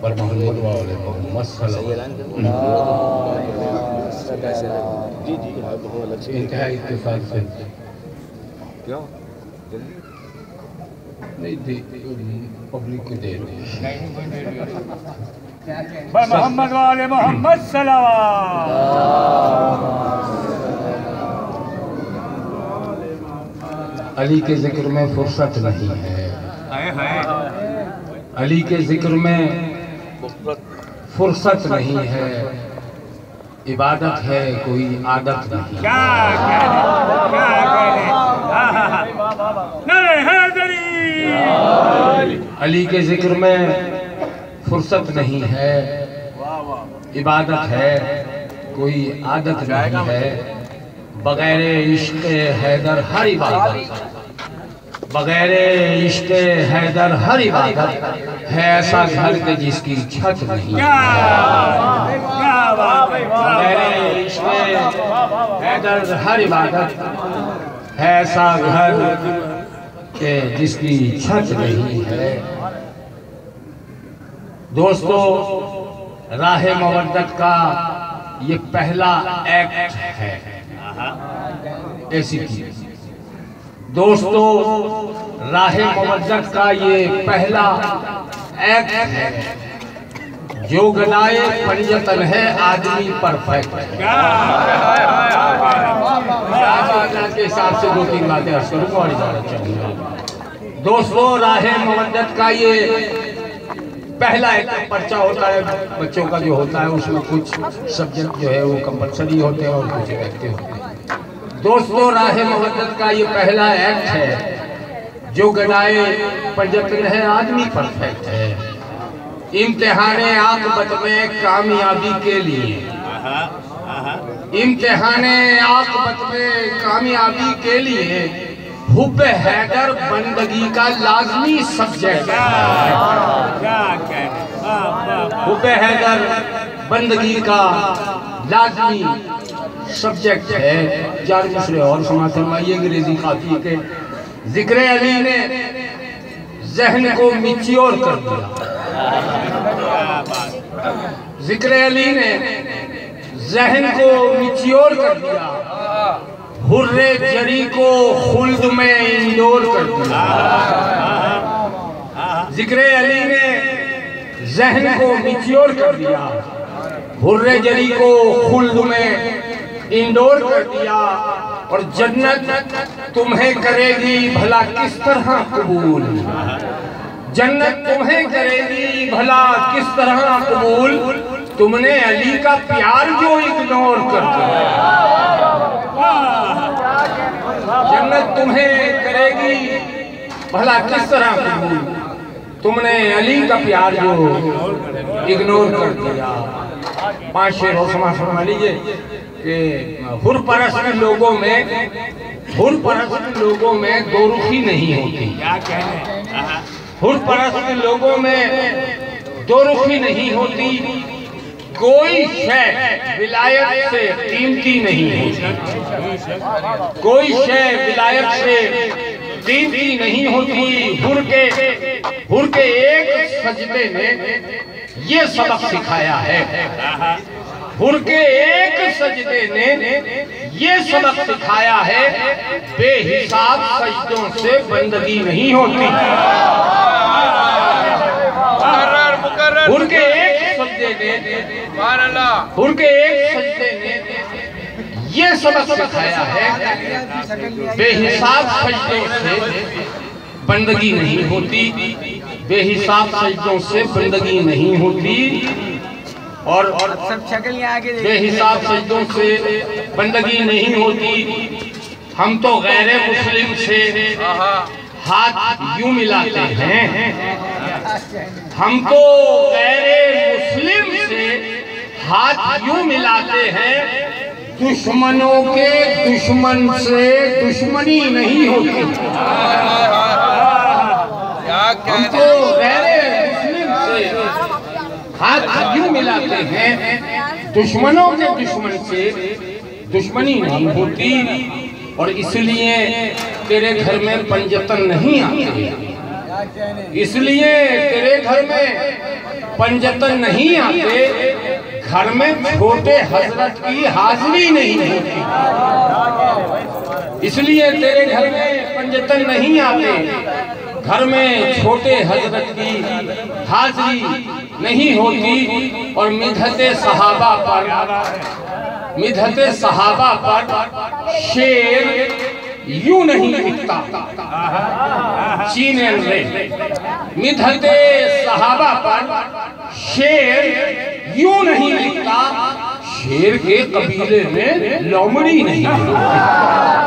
پر محمد والے محمد صلی اللہ جی جی انتہائی اتفاق سے کیوں نہیں دی پبلک کو دے رہی محمد علی کے ذکر میں فرصت نہیں ہے علی کے ذکر میں فرصت نہیں ہے عبادت ہے کوئی عادت نہیں علی کے ذکر میں فرصت نہیں ہے عبادت ہے کوئی عادت نہیں ہے بغیر عشق حیدر ہر عبادت بغیر عشق حیدر ہر عبادت ہے ایسا گھر کے جس کی چھت نہیں۔ بغیر عشق حیدر ہر عبادت ہے ایسا گھر کہ جس کی چھت نہیں ہے۔ دوستو راہ مودت کا یہ پہلا ایکٹ ہے۔ ایسی چیز دوستو، راہ مودت کا یہ پہلا ایکٹ ہے۔ جو گدائے پنجتن ہے، آدمی پرفیکٹ ہے کے حساب سے دو تین باتیں عرض کروں گا اور اجازت چاہوں گا۔ دوستو، راہ مودت کا یہ پہلا ایک پرچہ ہوتا ہے۔ بچوں کا جو ہوتا ہے، اس میں کچھ سبجیکٹ جو ہے، وہ کمپلسری ہوتے ہیں اور کچھ رہتے ہوتے ہیں۔ دوستو، راہ مودت کا یہ پہلا ایکٹ ہے جو گدائے پنجتن ہے، آدمی پرفیکٹ ہے۔ امتحان عاقبت میں کامیابی کے لیے۔ امتحان عاقبت میں کامیابی کے لیے حب حیدر بندگی کا لازمی سبجیکٹ ہے۔ حب حیدر بندگی کا لازمی سبجیکٹ ہے چار مصرے اور سماعت فرمائیے انگریزی کافی ہے کہ ذکر علی نے ذہن کو میچیور کر دیا۔ ذکر علی نے ذہن کو میچیور کر دیا۔ حر جری کو خلد میں انڈور کر دیا۔ ذکر علی نے ذہن کو میچیور کر دیا۔ حر جری کو خلد میں انڈور کر دیا اور جنت تمہیں کرے گی بھلا کس طرح قبول؟ جنت تمہیں کرے گی بھلا کس طرح قبول؟ تم نے علی کا پیار جو اگنور کر دیا۔ جنت تمہیں کرے گی بھلا کس طرح قبول؟ تم نے علی کا پیار جو اگنور کر دیا۔ پانچ شیر ہو سما فرما لیجیے کہ ہر پرست لوگوں میں ہر پرست لوگوں میں دو رخی نہیں ہوتی۔ ہر پرست لوگوں میں دو رخی نہیں ہوتی۔ کوئی شے ولایت سے قیمتی نہیں ہوتی۔ کوئی شے ولایت سے قیمتی نہیں ہوتی۔ ہر کے ہر کے ایک سجدے نے یہ سبق سکھایا ہے۔ ہر کے ایک سجدے نے یہ سبق سکھایا ہے، بے حساب سجدوں سے بندگی نہیں ہوتی۔ مقرر مقرر ہر کے ایک سجدے نے سبحان اللہ ہر کے ایک سجدے نے یہ سبق سکھایا ہے، بے حساب سجدوں سے بندگی نہیں ہوتی۔ بے حساب سجدوں سے بندگی نہیں ہوتی۔ اور بے حساب سجدوں سے بندگی نہیں ہوتی۔ ہم تو غیر مسلم سے ہاتھ یوں ملاتے ہیں۔ ہم تو غیر مسلم سے ہاتھ یوں ملاتے ہیں۔ دشمنوں کے دشمن سے دشمنی نہیں ہوتی۔ ہم کہنے تو غیر مسلم سے ہاتھ یوں ملاتے ہیں؟ دشمنوں کے دشمن سے دشمنی نہیں ہوتی اور اس لیے تیرے گھر میں پنجتن نہیں آتے۔ اس لیے تیرے گھر میں پنجتن نہیں آتے۔ گھر میں چھوٹے حضرت کی حاضری نہیں ہوتی۔ اس لیے تیرے گھر میں پنجتن نہیں آتے۔ گھر میں چھوٹے حضرت کی حاضری نہیں ہوتی اور مدھت صحابہ پر مدھت صحابہ پر شیر یوں نہیں لکھتا چینن رے مدھت صحابہ پر شیر یوں نہیں لکھتا شیر کے قبیلے میں لومڑی نہیں لکھتا